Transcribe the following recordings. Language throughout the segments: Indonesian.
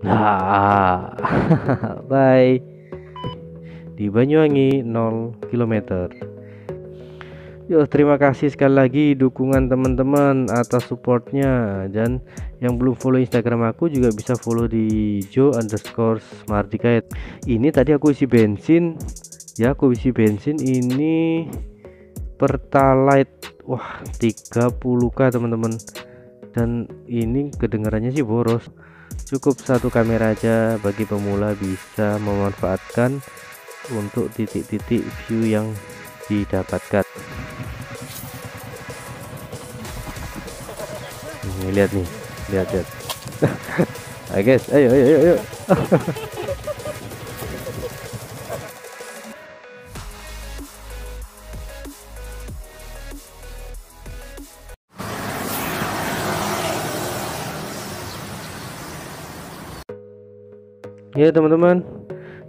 Nah, bye. Di Banyuwangi 0 km. Yo, terima kasih sekali lagi dukungan teman-teman atas supportnya dan yang belum follow Instagram aku juga bisa follow di Jo underscore Smardikait. Ini tadi aku isi bensin, ya aku isi bensin ini Pertalite, wah 30k teman-teman. Dan ini kedengarannya sih boros. Cukup satu kamera aja bagi pemula bisa memanfaatkan untuk titik-titik view yang didapatkan nih lihat nih lihat lihat ayo guys ayo ayo ayo, ayo. ya teman-teman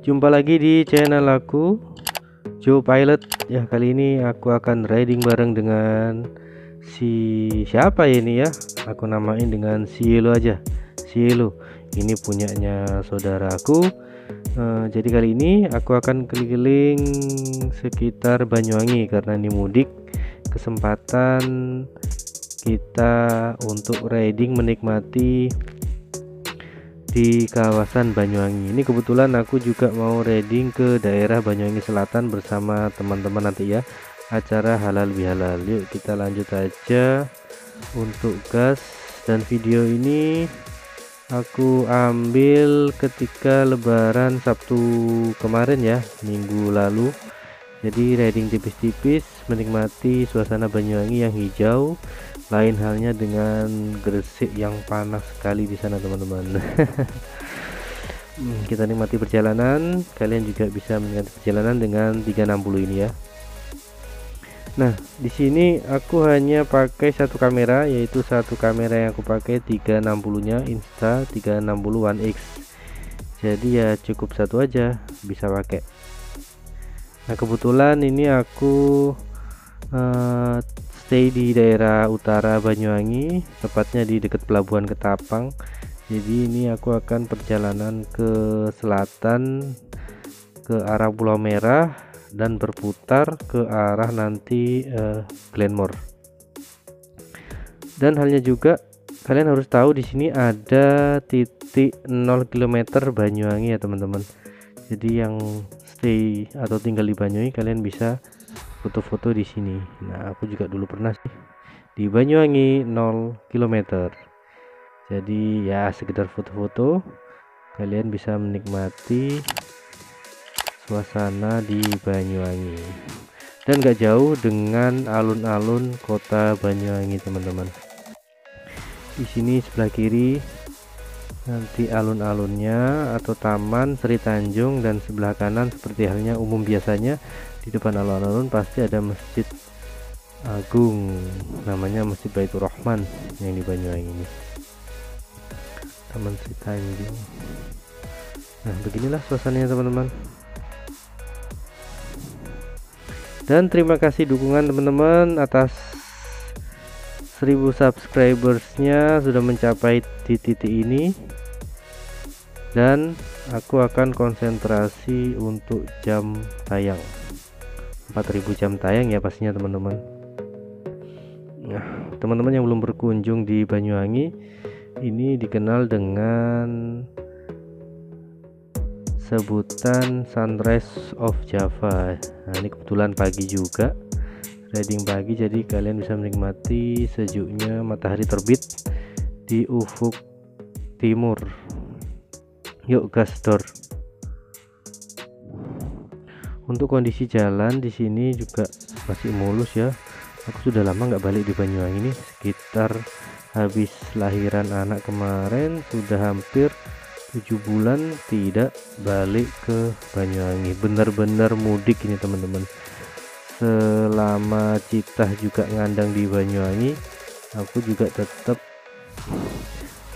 jumpa lagi di channel aku Joe Pilot. Ya kali ini aku akan riding bareng dengan si siapa ini ya? Aku namain dengan Cielo aja. Cielo ini punyanya saudaraku uh, jadi kali ini aku akan keliling sekitar Banyuwangi karena ini mudik. Kesempatan kita untuk riding menikmati di kawasan Banyuwangi. Ini kebetulan aku juga mau riding ke daerah Banyuwangi Selatan bersama teman-teman nanti ya. Acara halal bihalal. Yuk kita lanjut aja untuk gas. Dan video ini aku ambil ketika lebaran Sabtu kemarin ya minggu lalu. Jadi riding tipis-tipis menikmati suasana Banyuwangi yang hijau lain halnya dengan Gresik yang panas sekali di sana teman-teman kita nikmati perjalanan kalian juga bisa menikmati perjalanan dengan 360 ini ya Nah, di sini aku hanya pakai satu kamera yaitu satu kamera yang aku pakai 360-nya Insta 360 One X. Jadi ya cukup satu aja bisa pakai. Nah, kebetulan ini aku uh, stay di daerah utara Banyuwangi, tepatnya di dekat pelabuhan Ketapang. Jadi ini aku akan perjalanan ke selatan ke arah Pulau Merah dan berputar ke arah nanti uh, Glenmore. Dan halnya juga kalian harus tahu di sini ada titik 0 km Banyuwangi ya teman-teman. Jadi yang stay atau tinggal di Banyuwangi kalian bisa foto-foto di sini. Nah, aku juga dulu pernah sih di Banyuwangi 0 km. Jadi ya sekedar foto-foto kalian bisa menikmati suasana di Banyuwangi dan gak jauh dengan alun-alun kota Banyuwangi teman-teman di sini sebelah kiri nanti alun-alunnya atau taman Sri Tanjung dan sebelah kanan seperti halnya umum biasanya di depan alun-alun pasti ada masjid agung namanya Masjid Baitur Rahman yang di Banyuwangi ini. Taman Sri Tanjung. Nah beginilah suasananya teman-teman. Dan terima kasih dukungan teman-teman atas 1000 subscribersnya sudah mencapai di titik ini. Dan aku akan konsentrasi untuk jam tayang 4000 jam tayang ya pastinya teman-teman. Nah teman-teman yang belum berkunjung di Banyuwangi ini dikenal dengan sebutan sunrise of Java. Nah ini kebetulan pagi juga riding pagi jadi kalian bisa menikmati sejuknya matahari terbit di ufuk timur. Yuk gas door untuk kondisi jalan di sini juga masih mulus ya. Aku sudah lama nggak balik di Banyuwangi ini sekitar habis lahiran anak kemarin sudah hampir tujuh bulan tidak balik ke Banyuwangi. Benar-benar mudik ini teman-teman. Selama Citah juga ngandang di Banyuwangi aku juga tetap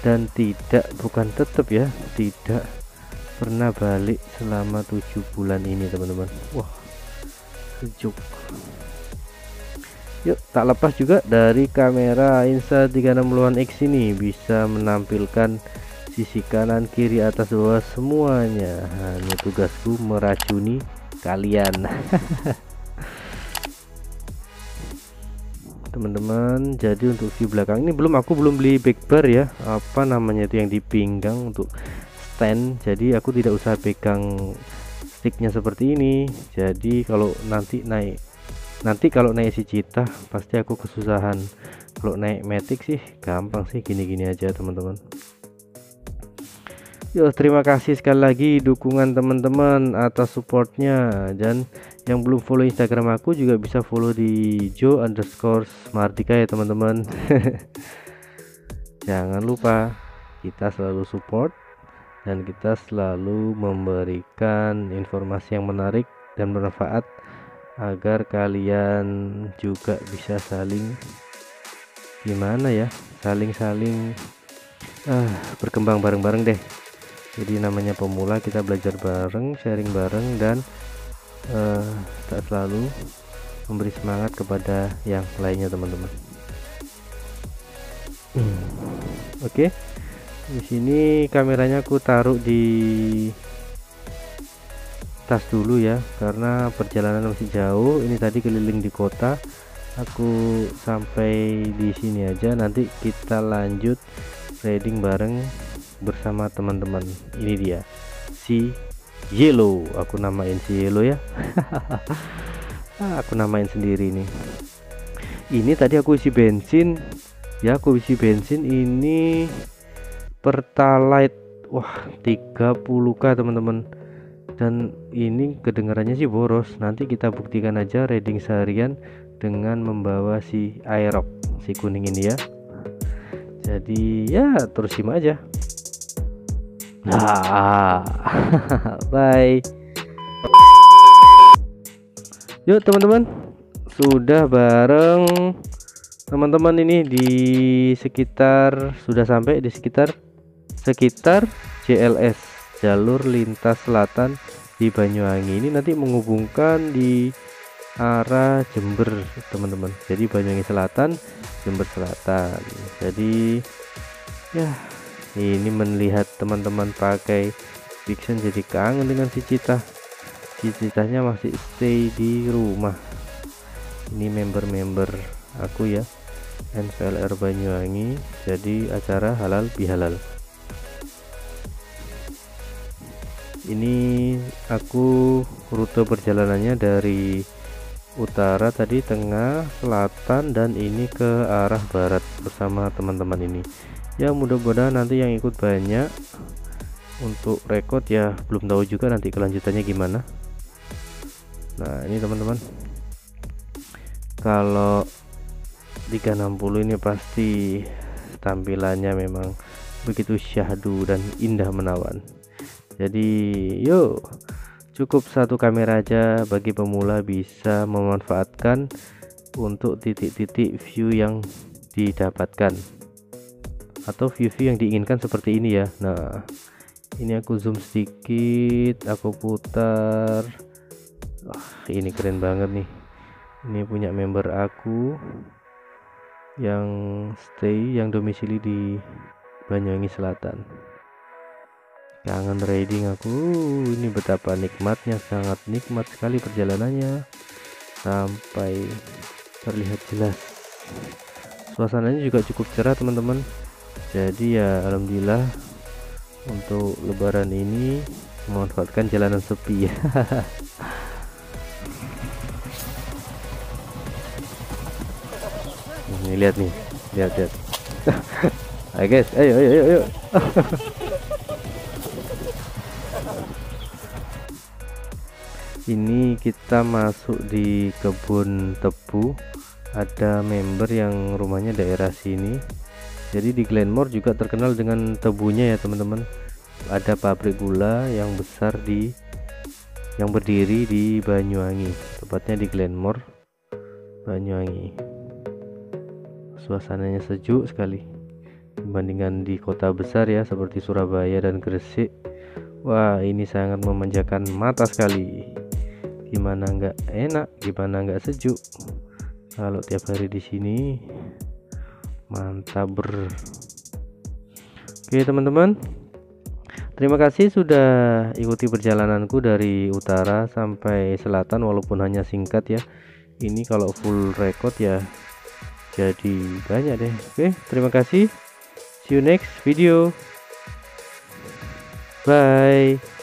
dan tidak bukan tetap ya tidak pernah balik selama tujuh bulan ini teman-teman. Wah sejuk. Yuk tak lepas juga dari kamera Insta 360 One X ini bisa menampilkan sisi kanan kiri atas bawah semuanya. Hanya tugasku meracuni kalian. Teman-teman jadi untuk view belakang ini belum aku belum beli backbar ya. Apa namanya itu yang di pinggang untuk stand jadi aku tidak usah pegang sticknya seperti ini. Jadi kalau nanti naik nanti kalau naik si cita pasti aku kesusahan. Kalau naik matic sih gampang sih gini-gini aja teman-teman. Yo, terima kasih sekali lagi dukungan teman-teman atas supportnya. Dan yang belum follow Instagram aku juga bisa follow di Jo underscore Smartika ya teman-teman. Jangan lupa kita selalu support dan kita selalu memberikan informasi yang menarik dan bermanfaat agar kalian juga bisa saling gimana ya saling-saling ah, berkembang bareng-bareng deh jadi namanya pemula kita belajar bareng sharing bareng dan uh, selalu memberi semangat kepada yang lainnya teman-teman hmm. oke okay. Di sini kameranya aku taruh di tas dulu ya karena perjalanan masih jauh. Ini tadi keliling di kota. Aku sampai di sini aja. Nanti kita lanjut trading bareng bersama teman-teman. Ini dia si yellow. Aku namain si yellow ya. Aku namain sendiri nih. Ini tadi aku isi bensin. Ya aku isi bensin. Ini pertalite wah 30k teman-teman. Dan ini kedengarannya sih boros. Nanti kita buktikan aja reading seharian dengan membawa si aerox si kuning ini ya. Jadi ya terus simak aja. Nah, bye. Yuk teman-teman, sudah bareng teman-teman ini di sekitar sudah sampai di sekitar sekitar JLS jalur lintas selatan di Banyuwangi ini nanti menghubungkan di arah Jember teman-teman. Jadi Banyuwangi Selatan Jember Selatan. Jadi ya ini melihat teman-teman pakai fiction jadi kangen dengan si Cita. Si Citanya masih stay di rumah. Ini member-member aku ya NVLR Banyuwangi. Jadi acara halal bihalal ini aku rute perjalanannya dari utara tadi tengah selatan dan ini ke arah barat bersama teman-teman ini. Ya mudah-mudahan nanti yang ikut banyak untuk record ya belum tahu juga nanti kelanjutannya gimana. Nah ini teman-teman kalau 360 ini pasti tampilannya memang begitu syahdu dan indah menawan jadi yuk. Cukup satu kamera aja bagi pemula bisa memanfaatkan untuk titik-titik view yang didapatkan. Atau view-view yang diinginkan seperti ini ya. Nah ini aku zoom sedikit aku putar. Wah, ini keren banget nih. Ini punya member aku yang stay yang domisili di Banyuwangi Selatan kangen riding aku. Ini betapa nikmatnya sangat nikmat sekali perjalanannya. Sampai terlihat jelas. Suasananya juga cukup cerah teman-teman. Jadi ya alhamdulillah untuk lebaran ini memanfaatkan jalanan sepi. Ya ini lihat nih lihat lihat. Ayo guys ayo ayo, ayo. ini kita masuk di kebun tebu. Ada member yang rumahnya daerah sini. Jadi di Glenmore juga terkenal dengan tebunya ya teman-teman. Ada pabrik gula yang besar di yang berdiri di Banyuwangi. Tepatnya di Glenmore Banyuwangi. Suasananya sejuk sekali. Dibandingkan di kota besar ya seperti Surabaya dan Gresik. Wah ini sangat memanjakan mata sekali gimana nggak enak gimana nggak sejuk kalau tiap hari di sini mantap ber oke teman-teman Terima kasih sudah ikuti perjalananku dari utara sampai selatan walaupun hanya singkat ya. Ini kalau full record ya jadi banyak deh. Oke, terima kasih. See you next video. Bye.